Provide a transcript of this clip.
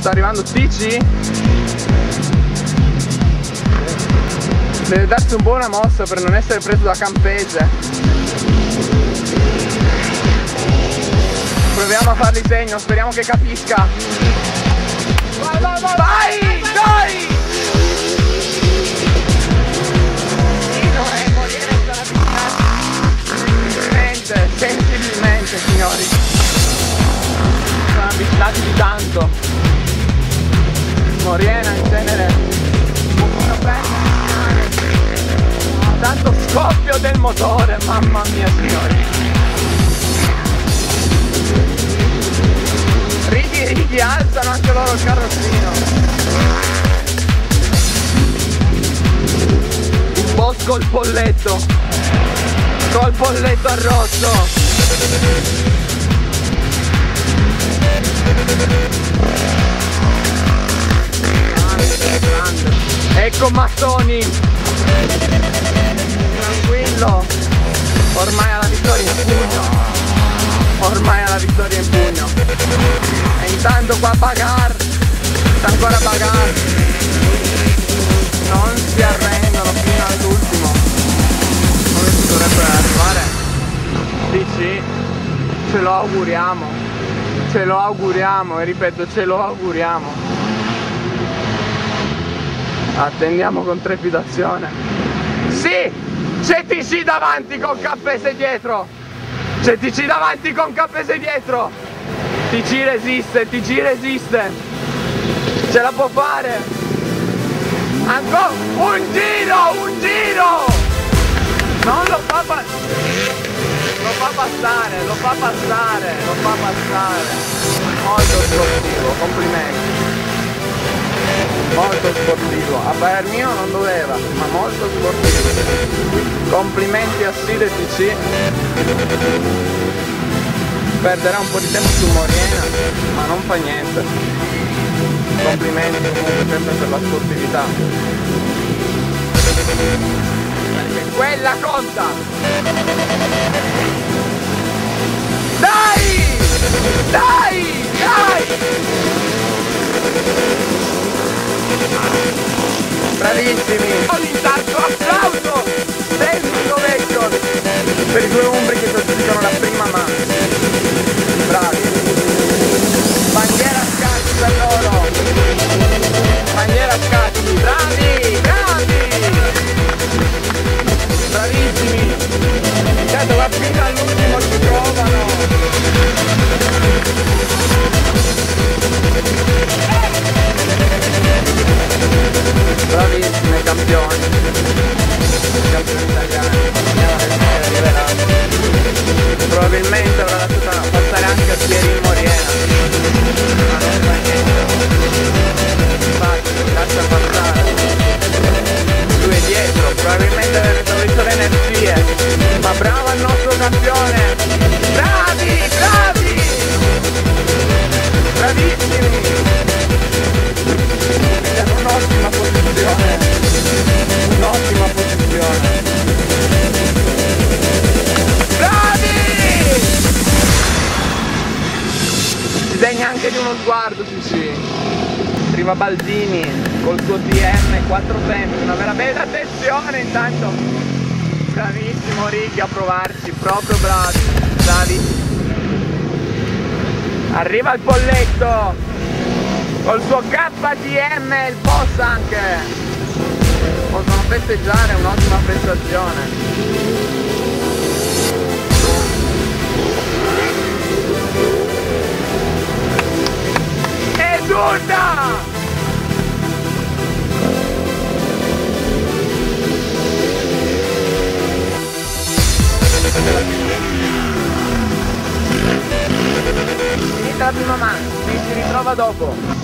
sta arrivando TC deve darsi un una mossa per non essere preso da campese. Proviamo a fargli segno speriamo che capisca. Vai vai vai vai, vai! Sensibilmente signori. Sono avvicinati di tanto Moriena in genere un pochino prende tanto scoppio del motore mamma mia signori. Righi righi alzano anche loro il carrozzino. Il bosco il polletto col polletto arrosto Ecco Mattoni. Tranquillo. Ormai ha la vittoria in pugno. Ormai ha la vittoria in pugno. E intanto qua Bagar Sta ancora Bagar Non si arrendono fino all'ultimo. Dove si dovrebbero arrivare? Sì sì. Ce lo auguriamo. Ce lo auguriamo e ripeto ce lo auguriamo Attendiamo con trepidazione. Sì! C'è TC davanti con Cappese dietro! C'è TC davanti con Cappese dietro! TC resiste, TC resiste! Ce la può fare! Ancora! Un giro! Un giro! Non lo fa passare! Lo fa passare, lo fa passare, lo fa passare! Molto sportivo, complimenti! Molto sportivo. A parer mio non doveva ma molto sportivo. Complimenti a Side TC perderà un po' di tempo su Moriena ma non fa niente. Complimenti sempre per la sportività. Perché quella conta dai! Dai per i due umbri che sostituiscono la prima mano. Bravi! Bandiera scacchi per loro! Bandiera scacchi! Bravi! Bravi! Bravissimi! Certo, va fino all'ultimo ci provano! Bravissime campioni Campioni italiani degna anche di uno sguardo sì prima Baldini col suo TM 4 tempi una vera bella attenzione intanto. Bravissimo Righi a provarci proprio bravi bravi arriva il polletto col suo KTM il boss anche. Possono festeggiare un'ottima prestazione. Ed una prima mano ci si ritrova dopo